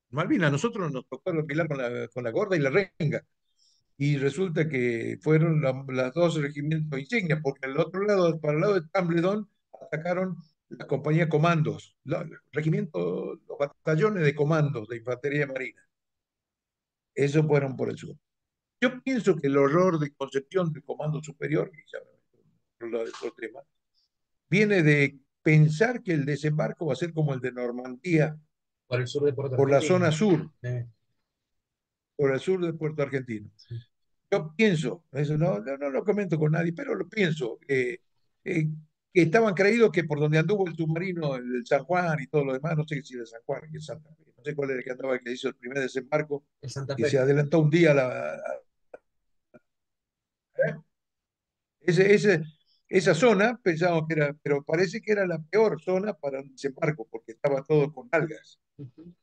Malvinas. Nosotros nos tocó alquilar con la, con la gorda y la renga y resulta que fueron la, las dos regimientos insignias, porque al otro lado, para el lado de Tambledon, atacaron la compañía comandos, los regimientos, los batallones de comandos de infantería marina. Esos fueron por el sur. Yo pienso que el horror de concepción del comando superior, de otro tema, viene de pensar que el desembarco va a ser como el de Normandía, por, el sur de Puerto por la zona sur. Sí por el sur de Puerto Argentino. Sí. Yo pienso, eso no, no, no, lo comento con nadie, pero lo pienso, eh, eh, que estaban creídos que por donde anduvo el submarino, el, San Juan y todo lo demás, no sé si de San Juan, que Santa Fe, no sé cuál era el que andaba, el que hizo el primer desembarco, el Santa Fe. y se adelantó un día a la... ¿eh? ese, ese, esa zona pensábamos que era, pero parece que era la peor zona para un desembarco, porque estaba todo con algas. Uh -huh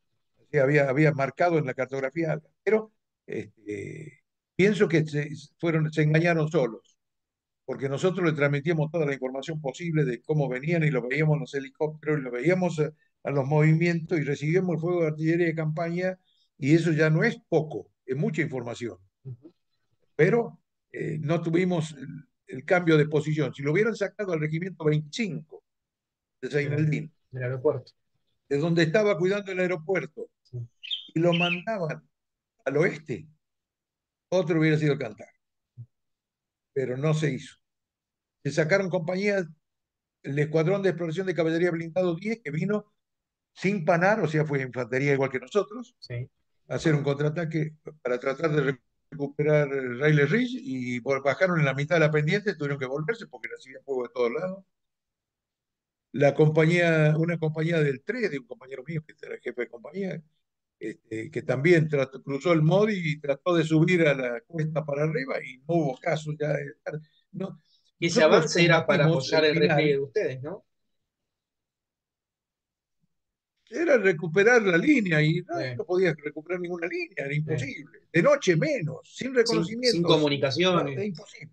había, había marcado en la cartografía, pero este, pienso que se, fueron, se engañaron solos, porque nosotros le transmitíamos toda la información posible de cómo venían y lo veíamos en los helicópteros y lo veíamos a, a los movimientos y recibíamos el fuego de artillería de campaña y eso ya no es poco, es mucha información. Pero eh, no tuvimos el, cambio de posición. Si lo hubieran sacado al regimiento 25 de Zaineldin, del aeropuerto. de donde estaba cuidando el aeropuerto, y lo mandaban al oeste, otro hubiera sido cantar. Pero no se hizo. Se sacaron compañías, el Escuadrón de Exploración de Caballería Blindado 10, que vino sin panar, o sea, fue infantería igual que nosotros, a hacer un contraataque para tratar de recuperar Riley Ridge y bajaron en la mitad de la pendiente, tuvieron que volverse porque recibían fuego de todos lados. La compañía, una compañía del 3, de un compañero mío que era jefe de compañía, este, que también cruzó el Modi y trató de subir a la cuesta para arriba y no hubo caso ya. No, y ese avance era para apoyar el, repliegue de ustedes, ¿no? Era recuperar la línea y no, podías recuperar ninguna línea, era imposible. De noche menos, sin reconocimiento. Sin, comunicaciones. Es imposible.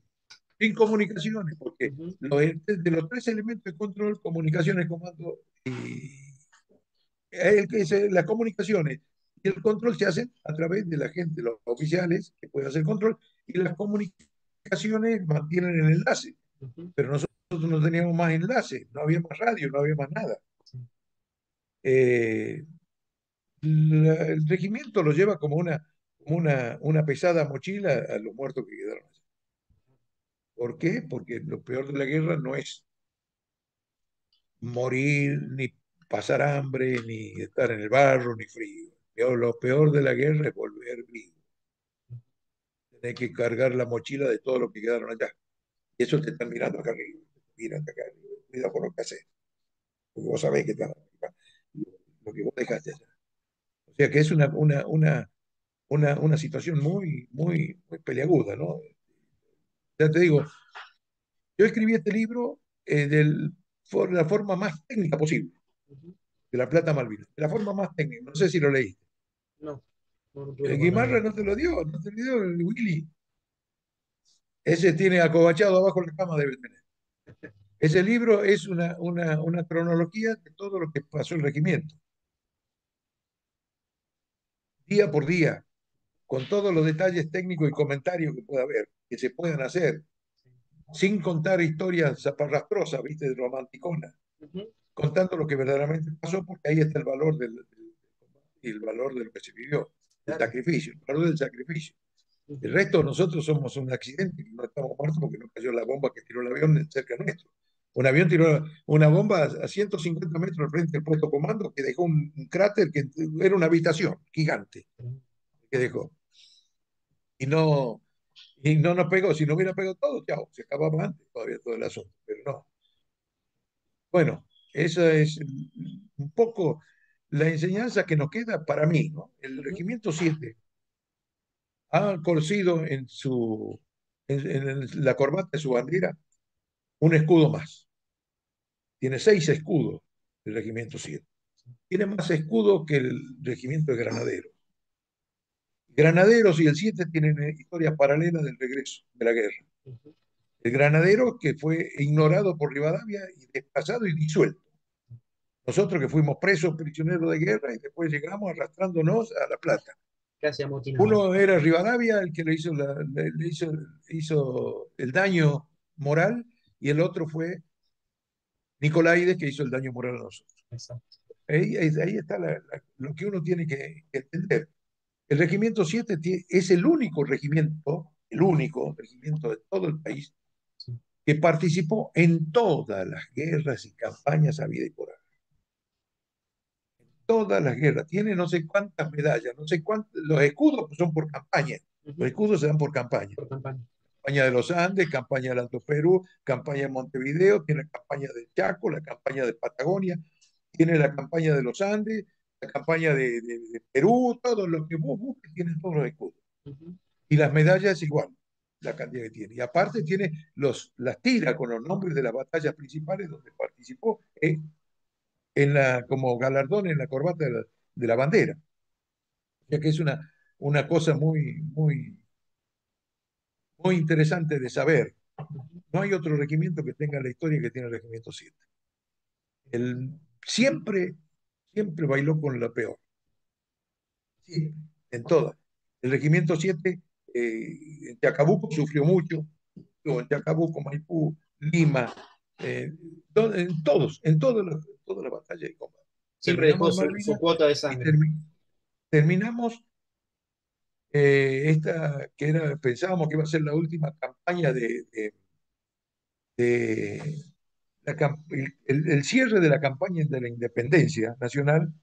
Sin comunicaciones, porque de los tres elementos de control, comunicaciones, comando y el que es las comunicaciones y el control se hacen a través de la gente, los oficiales que pueden hacer control, y las comunicaciones mantienen el enlace. Pero nosotros no teníamos más enlace, no había más radio, no había más nada. Eh, el regimiento lo lleva como una, una, pesada mochila a los muertos que quedaron allí. ¿Por qué? Porque lo peor de la guerra no es morir, ni pasar hambre, ni estar en el barro, ni frío. Lo peor de la guerra es volver vivo. Tener que cargar la mochila de todo lo que quedaron allá. Y eso te están mirando acá arriba. Miran acá arriba. Cuidado lo que haces. Porque vos sabés que lo que vos dejaste allá. O sea que es una, una, una, una, una situación muy, muy, muy peleaguda, ¿no? Ya te digo, yo escribí este libro eh, de la forma más técnica posible, de La Plata Malvinas, de la forma más técnica. No sé si lo leíste. No. el Guimarra no te lo dio, no te lo dio el Willy. Ese tiene acobachado abajo la cama, de tener. Ese libro es una, una, una cronología de todo lo que pasó el regimiento. Día por día, con todos los detalles técnicos y comentarios que pueda haber, que se puedan hacer, sin contar historias zaparrastrosas, viste, de romanticona, contando lo que verdaderamente pasó, porque ahí está el valor del, el valor de lo que se vivió, el sacrificio, el valor del sacrificio. El resto nosotros somos un accidente, no estamos muertos porque no cayó la bomba que tiró el avión cerca nuestro. Un avión tiró una bomba a 150 metros al frente del puesto comando que dejó un, cráter que era una habitación gigante que dejó. Y no, y no nos pegó. Si no hubiera pegado todo, chao, se acababa antes todavía todo el asunto, pero no. Bueno, esa es un poco la enseñanza que nos queda para mí. ¿no? El Regimiento 7 ha cosido en, su, en, la corbata de su bandera un escudo más. Tiene seis escudos el Regimiento 7. Tiene más escudos que el Regimiento de Granaderos. Granaderos y el 7 tienen historias paralelas del regreso de la guerra. El Granadero que fue ignorado por Rivadavia y desplazado y disuelto. Nosotros que fuimos presos, prisioneros de guerra y después llegamos arrastrándonos a La Plata. Uno era Rivadavia, el que le hizo, le hizo, hizo el daño moral, y el otro fue Nicolaides, que hizo el daño moral a nosotros. Ahí, ahí, está lo que uno tiene que, entender. El regimiento 7 es el único regimiento, el único regimiento de todo el país que participó en todas las guerras y campañas habidas y por haber. En todas las guerras. Tiene no sé cuántas medallas, no sé cuántos. Los escudos son por campaña. Los escudos se dan por campaña. Por campaña campaña de los Andes, campaña del Alto Perú, campaña de Montevideo, tiene la campaña del Chaco, la campaña de Patagonia, tiene la campaña de los Andes, la campaña de, Perú, todo lo que vos busques, tiene todos los escudos. Y las medallas es igual, la cantidad que tiene. Y aparte tiene los, las tiras con los nombres de las batallas principales donde participó eh, en la, como galardón en la corbata de la, de la bandera. O sea que es una, una cosa muy, muy, muy interesante de saber. No hay otro regimiento que tenga la historia que tiene el regimiento 7. Él siempre, siempre bailó con la peor. Sí, en todas. El regimiento 7 eh, en Chacabuco sufrió mucho, en Chacabuco, Maipú, Lima, eh, en todos, en todas las toda la batalla de combate. Siempre dejó su, su, cuota de sangre. terminamos eh, esta, que era, pensábamos que iba a ser la última campaña de, de, la, el, el, cierre de la campaña de la independencia nacional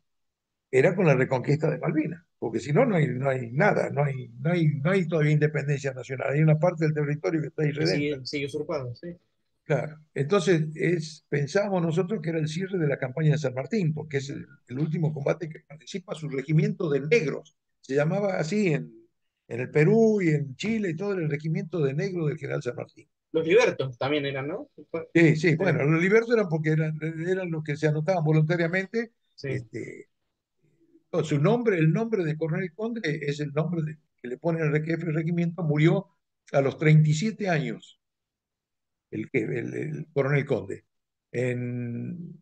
era con la reconquista de Malvinas, porque si no, no hay, no hay nada, no hay, no, hay, no hay todavía independencia nacional, hay una parte del territorio que está ahí sigue, sigue usurpado, sí. Claro, entonces es, pensábamos nosotros que era el cierre de la campaña de San Martín, porque es el, el último combate que participa su regimiento de negros, se llamaba así en, en el Perú y en Chile y todo el regimiento de negros del general San Martín. Los libertos también eran, ¿no? Sí, sí, bueno, los libertos eran porque eran, eran los que se anotaban voluntariamente. Sí. Este, su nombre, el nombre de Coronel Conde es el nombre de, que le pone al jefe del regimiento, murió a los 37 años el, el, el coronel Conde, en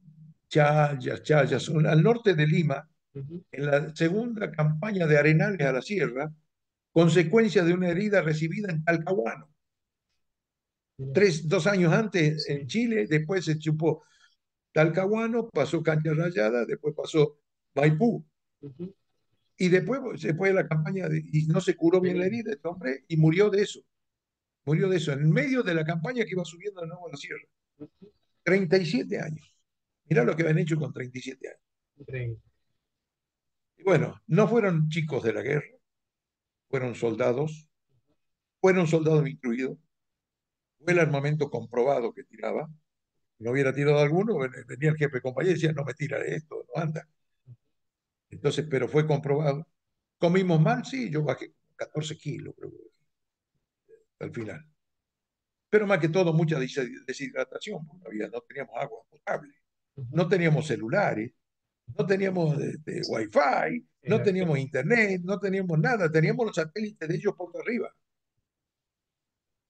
Chayas, Chayas, al norte de Lima, en la segunda campaña de Arenales a la Sierra, consecuencia de una herida recibida en Talcahuano. Tres, dos años antes en Chile, después se chupó Talcahuano, pasó Cancha Rayada, después pasó Maipú. Y después, después de la campaña, y no se curó bien la herida este hombre, y murió de eso. Murió de eso, en medio de la campaña que iba subiendo de nuevo a la sierra. 37 años. Mirá lo que habían hecho con 37 años. Y bueno, no fueron chicos de la guerra, fueron soldados, fueron soldados instruidos, fue el armamento comprobado que tiraba. Si no hubiera tirado alguno, venía el jefe de compañía y decía, no me tira esto, no anda. Entonces, pero fue comprobado. ¿Comimos mal? Sí, yo bajé 14 kilos, creo al final. Pero más que todo, mucha deshidratación, porque había, no teníamos agua potable, no teníamos celulares, no teníamos este, wifi, no teníamos internet, no teníamos nada, teníamos los satélites de ellos por arriba.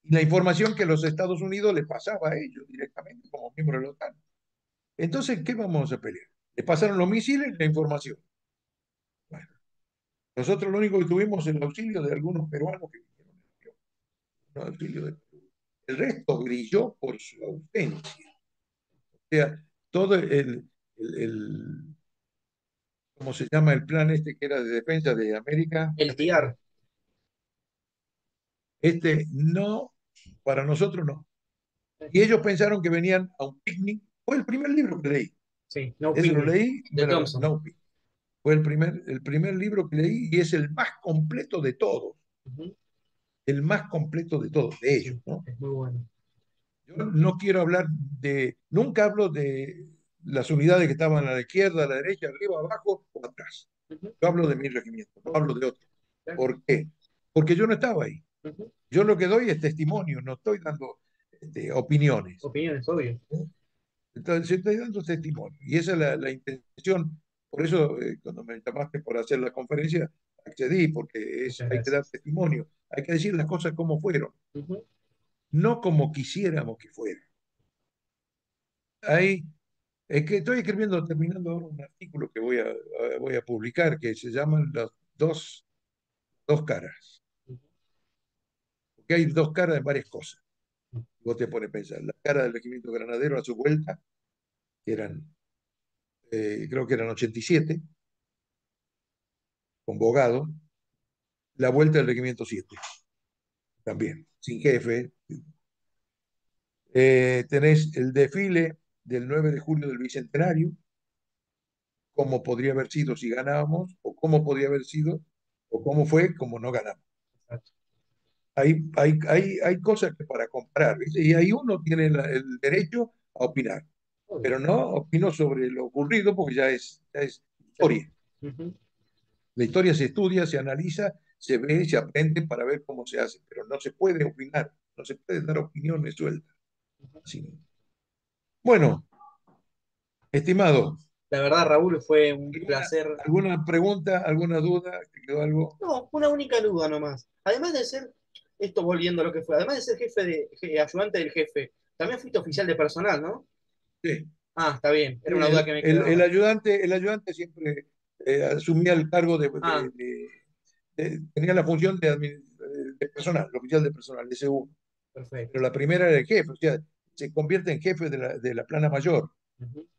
Y la información que los Estados Unidos les pasaba a ellos directamente como miembros de la OTAN. Entonces, ¿qué vamos a pelear? Les pasaron los misiles y la información. Bueno, nosotros lo único que tuvimos es el auxilio de algunos peruanos que el resto brilló por su ausencia. O sea, todo el, el, ¿cómo se llama el plan este que era de defensa de América? El TIAR. Este no, para nosotros no. Y ellos pensaron que venían a un picnic. Fue el primer libro que leí. Sí, no Eso lo leí. no, fue el primer, el primer libro que leí y es el más completo de todos el más completo de todos, de ellos. ¿no? Es muy bueno. Yo no quiero hablar de, nunca hablo de las unidades que estaban a la izquierda, a la derecha, arriba, abajo o atrás. Yo hablo de mi regimiento, no hablo de otro. ¿Por qué? Porque yo no estaba ahí. Yo lo que doy es testimonio, no estoy dando este, opiniones. Opiniones, obvio. Entonces estoy dando testimonio. Y esa es la, la intención. Por eso, eh, cuando me llamaste por hacer la conferencia, accedí, porque es, hay que dar testimonio. Hay que decir las cosas como fueron, no como quisiéramos que fueran. Ahí, es que estoy escribiendo, terminando ahora un artículo que voy a, voy a publicar que se llama Las dos, dos caras. Porque hay dos caras de varias cosas. Vos te pones a pensar. La cara del regimiento granadero a su vuelta, que eran, eh, creo que eran 87, con Bogado, la vuelta del regimiento 7, también, sin jefe. Eh, tenés el desfile del 9 de julio del Bicentenario, cómo podría haber sido si ganábamos, o cómo podría haber sido, o cómo fue como no ganamos. Hay, hay, hay, hay cosas que para comparar, y ahí uno tiene el derecho a opinar, pero no opino sobre lo ocurrido porque ya es, ya es historia. La historia se estudia, se analiza se ve se aprende para ver cómo se hace, pero no se puede opinar, no se puede dar opiniones sueltas. Bueno, estimado. La verdad, Raúl, fue un placer. ¿Alguna pregunta, alguna duda? quedó algo? No, una única duda nomás. Además de ser, esto volviendo a lo que fue, además de ser jefe de, ayudante del jefe, también fuiste oficial de personal, ¿no? Sí. Ah, está bien. Era una duda que me quedó. El, ayudante, el ayudante siempre eh, asumía el cargo de, ah tenía la función de, de, personal, oficial de personal, de segundo. Perfecto. Pero la primera era el jefe, o sea, se convierte en jefe de la, de la plana mayor,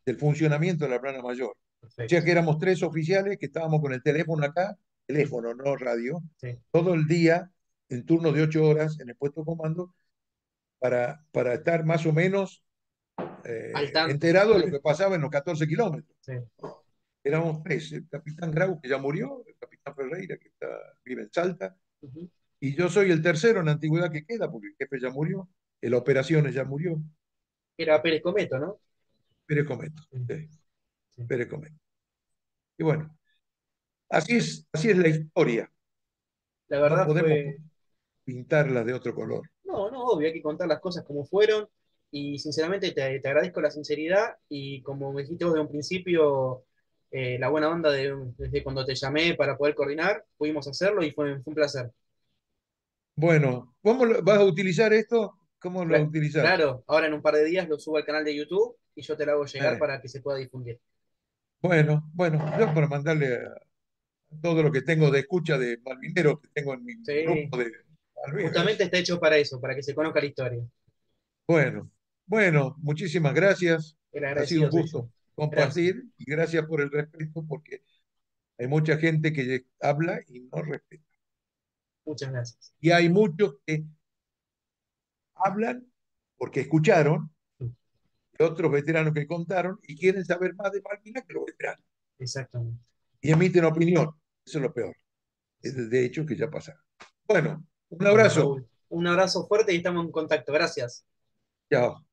del funcionamiento de la plana mayor. O sea que éramos tres oficiales que estábamos con el teléfono acá, teléfono, no radio, todo el día, en turno de ocho horas en el puesto de comando, para, para estar más o menos eh, enterado de lo que pasaba en los 14 kilómetros. Éramos tres, el capitán Grau, que ya murió, el capitán Ferreira, que está, vive en Salta, y yo soy el tercero en la antigüedad que queda, porque el jefe ya murió, el operaciones ya murió. Era Pérez Cometo, ¿no? Pérez Cometo, sí. Pérez Cometo. Y bueno, así es, así es la historia. La verdad no podemos pintarla de otro color. No, no, obvio, hay que contar las cosas como fueron. Y sinceramente te, te agradezco la sinceridad y como me dijiste vos de un principio, eh, la buena onda de, desde cuando te llamé para poder coordinar, pudimos hacerlo y fue, un placer. Bueno, ¿cómo vas a utilizar esto? ¿Cómo lo vas a utilizar? Claro, ahora en un par de días lo subo al canal de YouTube y yo te lo hago llegar eh. para que se pueda difundir. Bueno, bueno, yo para mandarle todo lo que tengo de escucha de Malvinero que tengo en mi grupo de Justamente está hecho para eso, para que se conozca la historia. Bueno, bueno, muchísimas gracias. Ha sido un gusto compartir y gracias por el respeto porque hay mucha gente que habla y no respeta. Muchas gracias. Y hay muchos que hablan porque escucharon, otros veteranos que contaron y quieren saber más de Malvinas que los veteranos. Exactamente. Y emiten opinión. Eso es lo peor. Es de hecho que ya pasaron. Bueno, un abrazo. Un abrazo fuerte y estamos en contacto. Gracias. Chao.